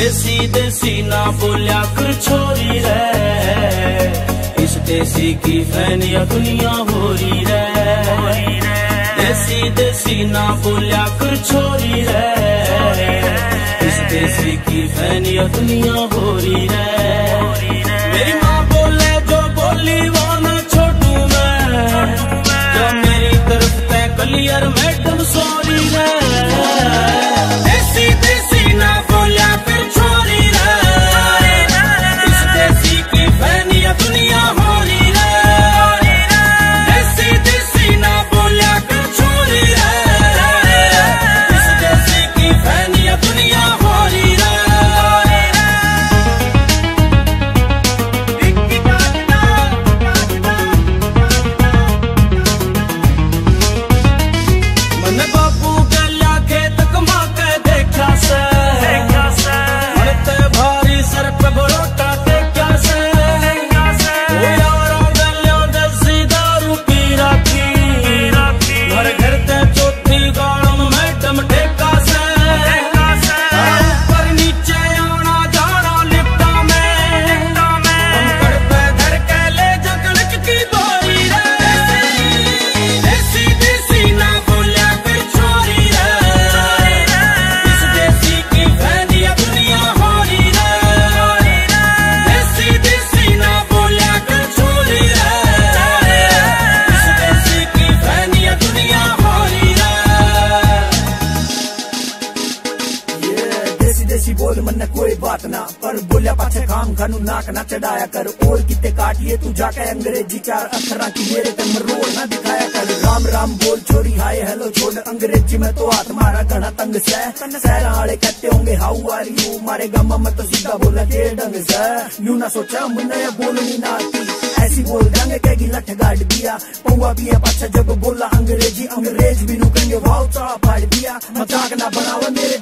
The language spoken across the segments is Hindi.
देसी देसी ना बोलिया कर छोरी रे, इस देसी की फैनिया दुनिया हो रही रे। देसी देसी ना बोलिया कर छोरी रे, इस देसी की फैनिया दुनिया them dead. बोल मन कोई बात ना। पर बोलिया पाछे काम खानू नाक ना चढ़ाया कर। और किते काटिए तू जाके अंग्रेज़ी चार अक्षरा की मेरे तक रोड ना दिखाया कर। राम राम बोल, छोरी, हाय, हेलो, छोड़। अंग्रेज़ी में तो हाथ मारा घना तंग से। सहरा वाले कहते होंगे, हाउ आर यू? मारे गमा में तो सीधा बोला, के ढंग से? यूँ ना सोचा, मुन्ने बोलनी ना आती ऐसी बोल देंगे कहेगी लठ गाड़ दिया। पौवा भी पाछा जब बोला अंग्रेज़ी, अंग्रेज़ भी रुकेंगे वाव चाह फाड़ दिया। मज़ाक ना बनावा मेरे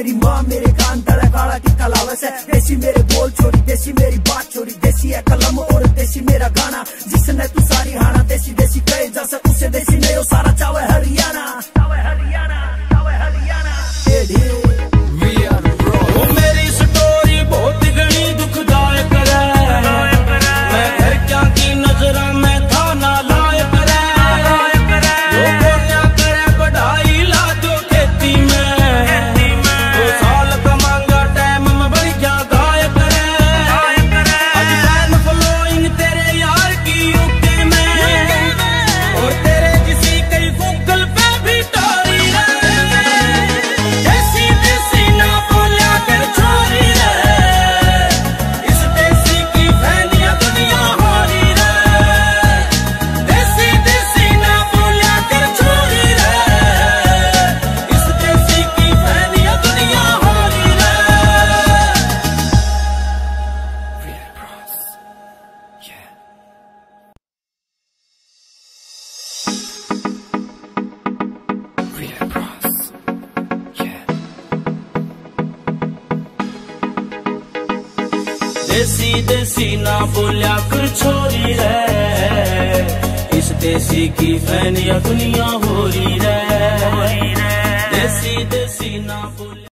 मेरी माँ मेरे कान तड़ा काला की कलावस है। देसी मेरे बोल छोरी देसी मेरी बात छोरी देसी है कलम और देसी मेरा गाना। जिसने तू सारी हाना, देसी देसी कहे जा सक, उसे देसी नहीं हो, सारा चावल चावे हरियाणा। देसी देसी ना बोलिया कर छोरी रे। इस देसी की फैनिया दुनिया हो रही रे। देसी देसी ना